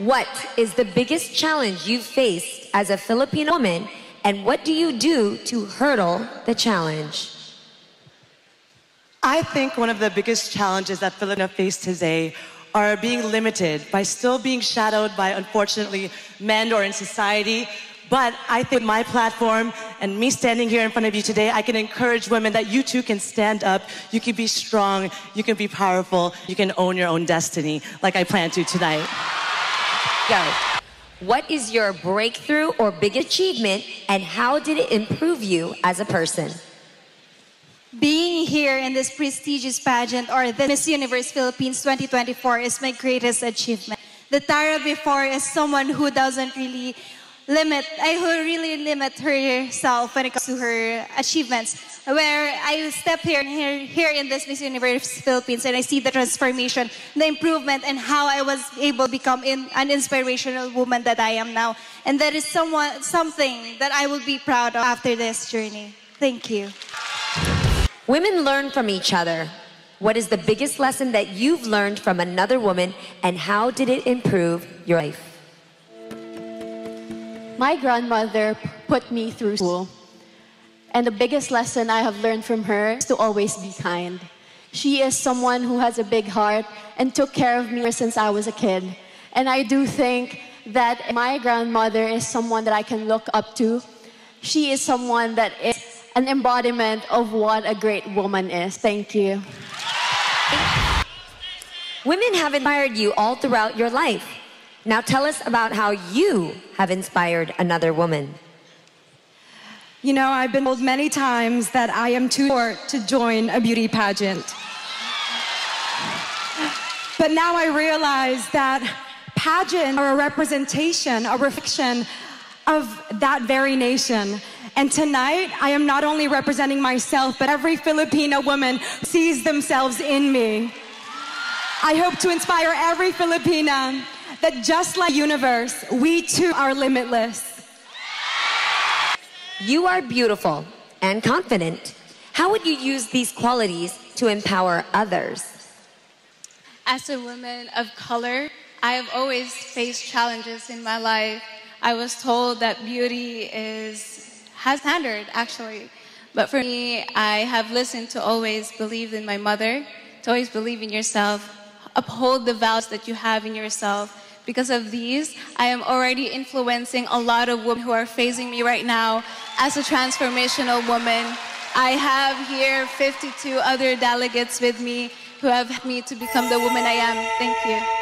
What is the biggest challenge you've faced as a Filipino woman, and what do you do to hurdle the challenge? I think one of the biggest challenges that Filipinos face today are being limited by still being shadowed by, unfortunately, men or in society. But I think my platform and me standing here in front of you today, I can encourage women that you too can stand up. You can be strong. You can be powerful. You can own your own destiny, like I plan to tonight. Go. What is your breakthrough or big achievement, and how did it improve you as a person? Being here in this prestigious pageant or the Miss Universe Philippines 2024 is my greatest achievement. The Tara before is someone who doesn't really limit, I who really limit herself when it comes to her achievements. Where I step here, here, here in this Miss Universe Philippines and I see the transformation, the improvement, and how I was able to become in, an inspirational woman that I am now. And that is someone, something that I will be proud of after this journey. Thank you. Women learn from each other. What is the biggest lesson that you've learned from another woman, and how did it improve your life? My grandmother put me through school. And the biggest lesson I have learned from her is to always be kind. She is someone who has a big heart and took care of me since I was a kid. And I do think that my grandmother is someone that I can look up to. She is someone that is an embodiment of what a great woman is. Thank you. Women have inspired you all throughout your life. Now tell us about how you have inspired another woman. You know, I've been told many times that I am too short to join a beauty pageant. But now I realize that pageants are a representation, a reflection of that very nation. And tonight, I am not only representing myself, but every Filipino woman sees themselves in me. I hope to inspire every Filipina that just like the universe, we too are limitless. You are beautiful and confident. How would you use these qualities to empower others? As a woman of color, I have always faced challenges in my life. I was told that beauty is has standard actually. But for me, I have listened to always believe in my mother, to always believe in yourself, uphold the values that you have in yourself, because of these, I am already influencing a lot of women who are facing me right now as a transformational woman. I have here 52 other delegates with me who have helped me to become the woman I am. Thank you.